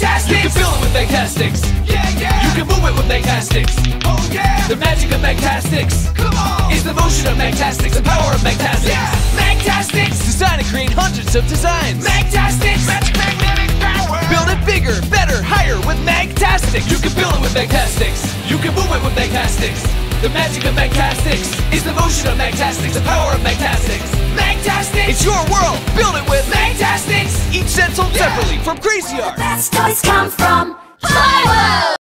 Magtastix! You can feel it with Magtastix! Yeah, yeah! You can move it with Magtastix! Oh, yeah! The magic of Magtastix! Come on! Is the motion of Magtastix, the power of Magtastix! Yeah! Magtastix! Design and create hundreds of designs! Magtastix! Magnetic power! Build it bigger, better, higher with Magtastix! You can build it with Magtastix! You can move it with Magtastix! The magic of Magtastix is the motion of Magtastix, the power of Magtastix! Magtastix! It's your world! Build it set sold separately from Cra-Z-Art! Best toys come from.